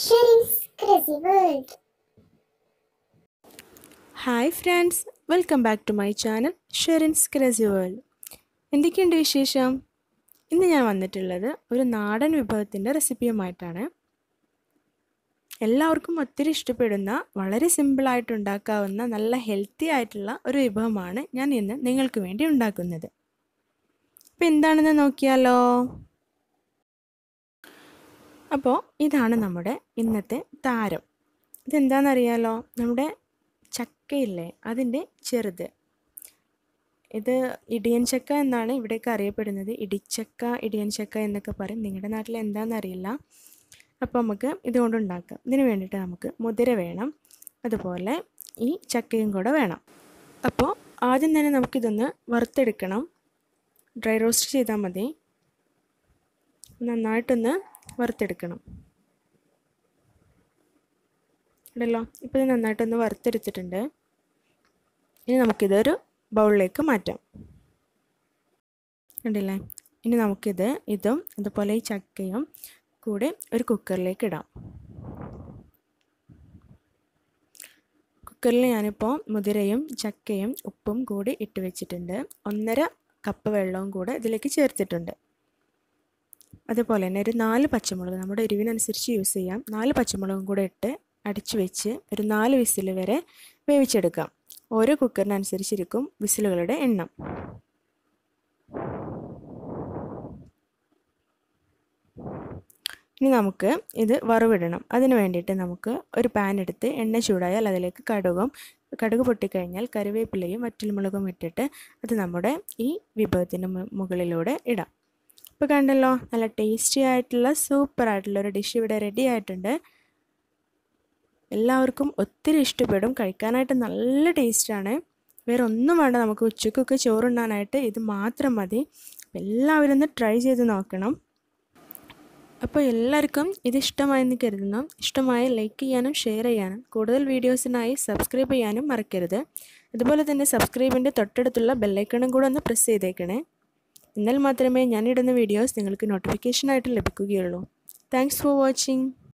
Sherin's Crazy World. Hi friends welcome back to my channel Sherin's crazy world എന്തൊക്കെയുണ്ട് വിശേഷം? ഇന്ന് ഞാൻ വന്നിട്ടുള്ളത് ഒരു നാടൻ വിഭവത്തിന്റെ റെസിപ്പിയുമായിട്ടാണ്. എല്ലാവർക്കും ഒത്തിരി ഇഷ്ടപ്പെടുന്ന വളരെ സിമ്പിളായിട്ട് ഉണ്ടാക്കാവുന്ന നല്ല ഹെൽത്തി ആയിട്ടുള്ള ഒരു വിഭവമാണ് ഞാൻ ഇന്ന് നിങ്ങൾക്ക് വേണ്ടി ഉണ്ടാക്കുന്നത്. അപ്പോൾ എന്താണെന്ന് നോക്കിയാലോ? അപ്പോൾ ഇതാണ് നമ്മുടെ ഇന്നത്തെ താരം. ഇതെന്താണെന്നറിയാലോ നമ്മുടെ ചക്കയില്ലേ? അതിന്റെ ചെറുത്. ഇത് ഇടിയൻ ചക്ക എന്നാണ് ഇവിടേക്ക് അറിയപ്പെടുന്നത്. ഇടിച്ചക്ക ഇടിയൻ ചക്ക എന്നൊക്കെ പറയും. നിങ്ങളുടെ നാട്ടിൽ എന്താണെന്നറിയില്ല അപ്പോൾ നമുക്ക് ഇതുകൊണ്ട് ഉണ്ടാക്കാം. ഇതിന് വേണ്ടിയിട്ട് നമുക്ക് മുതിര വേണം. അതുപോലെ ഈ ചക്കയും കൂടെ വേണം. അപ്പോൾ ആദ്യം തന്നെ നമുക്കിതൊന്ന് വറുത്തെടുക്കണം. ഡ്രൈ റോസ്റ്റ് ചെയ്താൽ മതി. നന്നായിട്ടൊന്ന് വറുത്തെടുക്കണം. ഉണ്ടല്ലോ? ഇപ്പോൾ ഇത് നന്നായിട്ടൊന്ന് വറുത്തെടുത്തിട്ടുണ്ട്. ഇനി നമുക്കിതൊരു ബൗളിലേക്ക് മാറ്റാം. കണ്ടില്ലേ? ഇനി നമുക്കിത് ഇതും അതുപോലെ ഈ ചക്കയും കൂടെ ഒരു കുക്കറിലേക്ക് ഇടാം. കുക്കറിൽ ഞാനിപ്പോൾ മുതിരയും ചക്കയും ഉപ്പും കൂടി ഇട്ട് വെച്ചിട്ടുണ്ട്. ഒന്നര കപ്പ് വെള്ളവും കൂടെ ഇതിലേക്ക് ചേർത്തിട്ടുണ്ട്. അതുപോലെ തന്നെ ഒരു നാല് പച്ചമുളക് നമ്മുടെ എരിവിനനുസരിച്ച് യൂസ് ചെയ്യാം. നാല് പച്ചമുളകും കൂടെ ഇട്ട് അടിച്ചു വെച്ച് ഒരു നാല് വിസിൽ വരെ വേവിച്ചെടുക്കാം. ഓരോ കുക്കറിനനുസരിച്ചിരിക്കും വിസിലുകളുടെ എണ്ണം. ഇനി നമുക്ക് ഇത് വറവിടണം. അതിന് വേണ്ടിയിട്ട് നമുക്ക് ഒരു പാൻ എടുത്ത് എണ്ണ ചൂടായാൽ അതിലേക്ക് കടുകും കടുക് പൊട്ടിക്കഴിഞ്ഞാൽ കറിവേപ്പിലയും വറ്റൽമുളകും ഇട്ടിട്ട് അത് നമ്മുടെ ഈ വിഭവത്തിന് മുകളിലൂടെ ഇടാം. ഇപ്പോൾ കണ്ടല്ലോ നല്ല ടേസ്റ്റി ആയിട്ടുള്ള സൂപ്പർ ആയിട്ടുള്ള ഒരു ഡിഷ് ഇവിടെ റെഡി ആയിട്ടുണ്ട്. എല്ലാവർക്കും ഒത്തിരി ഇഷ്ടപ്പെടും കഴിക്കാനായിട്ട് നല്ല ടേസ്റ്റാണ് വേറെ ഒന്നും വേണ്ട നമുക്ക് ഉച്ചക്കൊക്കെ ചോറുണ്ണാനായിട്ട് ഇത് മാത്രം മതി. എല്ലാവരും ഒന്ന് ട്രൈ ചെയ്ത് നോക്കണം. അപ്പോൾ എല്ലാവർക്കും ഇത് ഇഷ്ടമായെന്ന് കരുതുന്നു. ഇഷ്ടമായ ലൈക്ക് ചെയ്യാനും ഷെയർ ചെയ്യാനും കൂടുതൽ വീഡിയോസിനായി സബ്സ്ക്രൈബ് ചെയ്യാനും മറക്കരുത്. അതുപോലെ തന്നെ സബ്സ്ക്രൈബിന്റെ തൊട്ടടുത്തുള്ള ബെല്ലൈക്കണും കൂടെ ഒന്ന് പ്രസ് ചെയ്തേക്കണേ. എന്നാൽ മാത്രമേ ഞാനിടുന്ന വീഡിയോസ് നിങ്ങൾക്ക് നോട്ടിഫിക്കേഷനായിട്ട് ലഭിക്കുകയുള്ളൂ. Thanks for watching